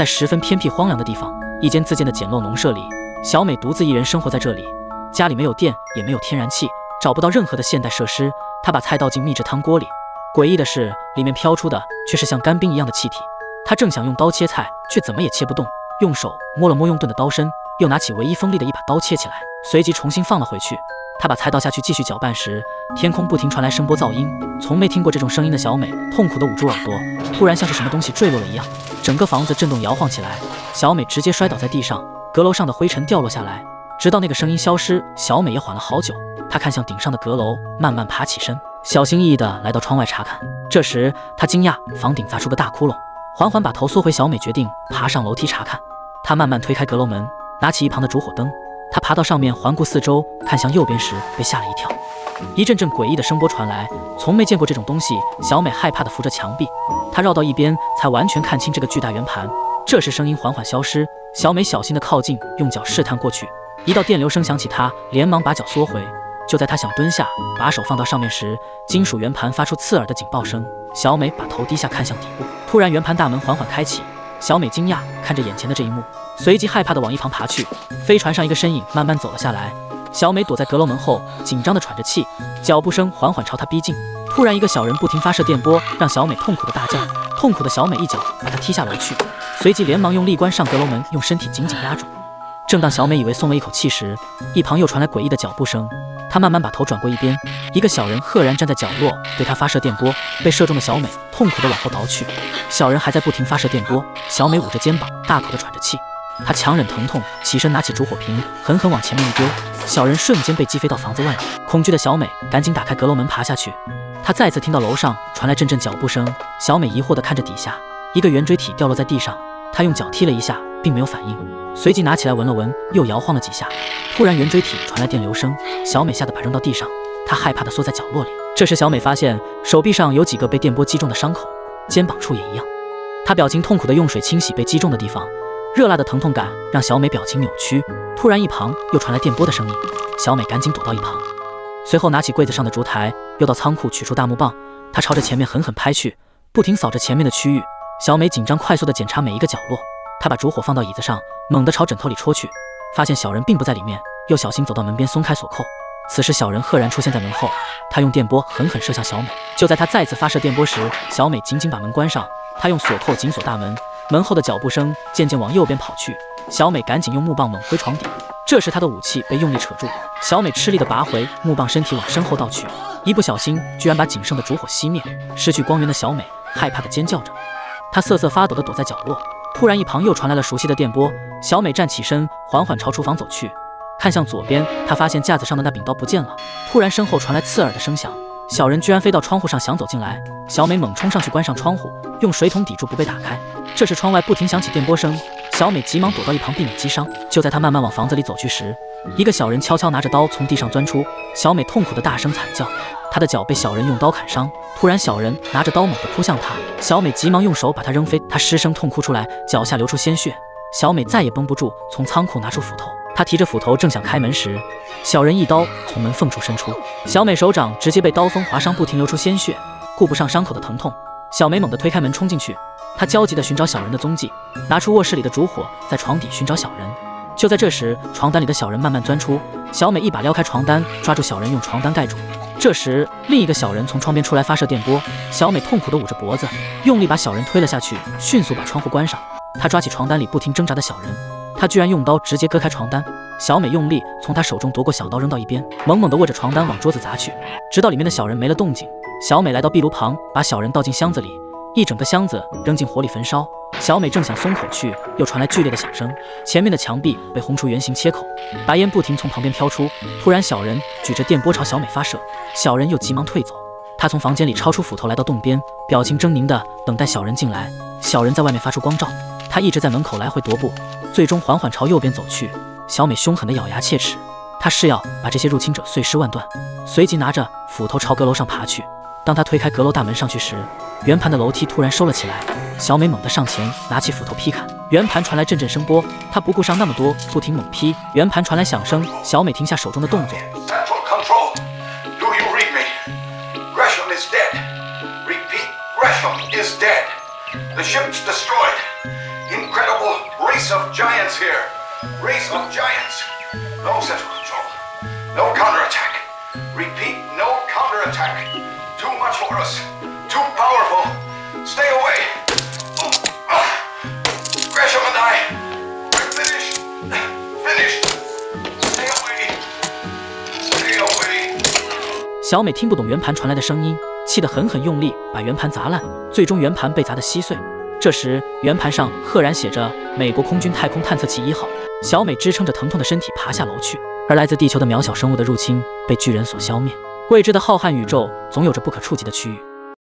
在十分偏僻荒凉的地方，一间自建的简陋农舍里，小美独自一人生活在这里。家里没有电，也没有天然气，找不到任何的现代设施。她把菜倒进秘制汤锅里，诡异的是，里面飘出的却是像干冰一样的气体。她正想用刀切菜，却怎么也切不动，用手摸了摸用钝的刀身，又拿起唯一锋利的一把刀切起来，随即重新放了回去。他把菜倒下去继续搅拌时，天空不停传来声波噪音。从没听过这种声音的小美痛苦地捂住耳朵，突然像是什么东西坠落了一样，整个房子震动摇晃起来。小美直接摔倒在地上，阁楼上的灰尘掉落下来，直到那个声音消失，小美也缓了好久。她看向顶上的阁楼，慢慢爬起身，小心翼翼地来到窗外查看。这时她惊讶房顶砸出个大窟窿，缓缓把头缩回。小美决定爬上楼梯查看。她慢慢推开阁楼门，拿起一旁的烛火灯。她爬到上面，环顾四周，看向右边时被吓了一跳。一阵阵诡异的声波传来，从没见过这种东西。小美害怕地扶着墙壁，她绕到一边，才完全看清这个巨大圆盘。这时声音缓缓消失，小美小心地靠近，用脚试探过去。一道电流声响起，她连忙把脚缩回。就在她想蹲下，把手放到上面时，金属圆盘发出刺耳的警报声。小美把头低下，看向底部。突然，圆盘大门缓缓开启。小美惊讶看着眼前的这一幕，随即害怕地往一旁爬去。飞船上一个身影慢慢走了下来，小美躲在阁楼门后，紧张地喘着气，脚步声缓缓朝她逼近。突然，一个小人不停发射电波，让小美痛苦地大叫。痛苦的小美一脚把他踢下楼去，随即连忙用力关上阁楼门，用身体紧紧压住。正当小美以为松了一口气时，一旁又传来诡异的脚步声。她慢慢把头转过一边，一个小人赫然站在角落，对她发射电波。被射中的小美痛苦地往后倒去，小人还在不停发射电波。小美捂着肩膀，大口地喘着气。她强忍疼痛，起身拿起烛火瓶，狠狠往前面一丢，小人瞬间被击飞到房子外面。恐惧的小美赶紧打开阁楼门爬下去。她再次听到楼上传来阵阵脚步声，小美疑惑地看着底下，一个圆锥体掉落在地上。她用脚踢了一下，并没有反应，随即拿起来闻了闻，又摇晃了几下。突然，圆锥体传来电流声，小美吓得把扔到地上，她害怕地缩在角落里。这时，小美发现手臂上有几个被电波击中的伤口，肩膀处也一样。她表情痛苦地用水清洗被击中的地方，热辣的疼痛感让小美表情扭曲。突然，一旁又传来电波的声音，小美赶紧躲到一旁，随后拿起柜子上的烛台，又到仓库取出大木棒，她朝着前面狠狠拍去，不停扫着前面的区域。小美紧张快速地检查每一个角落，她把烛火放到椅子上，猛地朝枕头里戳去，发现小人并不在里面，又小心走到门边松开锁扣。此时小人赫然出现在门后，他用电波狠狠射向小美。就在他再次发射电波时，小美紧紧把门关上，他用锁扣紧锁大门。门后的脚步声渐渐往右边跑去，小美赶紧用木棒猛挥床底。这时她的武器被用力扯住，小美吃力地拔回木棒，身体往身后倒去，一不小心居然把仅剩的烛火熄灭。失去光源的小美害怕地尖叫着。她瑟瑟发抖地躲在角落，突然一旁又传来了熟悉的电波。小美站起身，缓缓朝厨房走去，看向左边，她发现架子上的那柄刀不见了。突然身后传来刺耳的声响，小人居然飞到窗户上想走进来。小美猛冲上去关上窗户，用水桶抵住不被打开。这时窗外不停响起电波声，小美急忙躲到一旁避免击伤。就在她慢慢往房子里走去时，一个小人悄悄拿着刀从地上钻出，小美痛苦的大声惨叫。她的脚被小人用刀砍伤，突然小人拿着刀猛地扑向她，小美急忙用手把他扔飞，他失声痛哭出来，脚下流出鲜血。小美再也绷不住，从仓库拿出斧头，她提着斧头正想开门时，小人一刀从门缝处伸出，小美手掌直接被刀锋划伤，不停流出鲜血。顾不上伤口的疼痛，小美猛地推开门冲进去，她焦急地寻找小人的踪迹，拿出卧室里的烛火，在床底寻找小人。就在这时，床单里的小人慢慢钻出，小美一把撩开床单，抓住小人，用床单盖住。这时，另一个小人从窗边出来发射电波，小美痛苦地捂着脖子，用力把小人推了下去，迅速把窗户关上。她抓起床单里不停挣扎的小人，她居然用刀直接割开床单。小美用力从他手中夺过小刀，扔到一边，猛猛地握着床单往桌子砸去，直到里面的小人没了动静。小美来到壁炉旁，把小人倒进箱子里，一整个箱子扔进火里焚烧。小美正想松口去，又传来剧烈的响声，前面的墙壁被轰出圆形切口，白烟不停从旁边飘出。突然，小人举着电波朝小美发射，小人又急忙退走。他从房间里抄出斧头，来到洞边，表情狰狞的等待小人进来。小人在外面发出光照，他一直在门口来回踱步，最终缓缓朝右边走去。小美凶狠地咬牙切齿，她誓要把这些入侵者碎尸万段，随即拿着斧头朝阁楼上爬去。当他推开阁楼大门上去时，圆盘的楼梯突然收了起来。小美猛地上前，拿起斧头劈砍，圆盘传来阵阵声波。她不顾上那么多，不停猛劈，圆盘传来响声。小美停下手中的动作。No counterattack. Repeat, no counterattack. Too much for us. Too powerful. Stay away. Gresham and I. We're finished. Finished. Stay away. Stay away. 小美听不懂圆盘传来的声音，气得狠狠用力把圆盘砸烂，最终圆盘被砸得稀碎。这时，圆盘上赫然写着“美国空军太空探测器一号”。小美支撑着疼痛的身体爬下楼去，而来自地球的渺小生物的入侵被巨人所消灭。未知的浩瀚宇宙总有着不可触及的区域。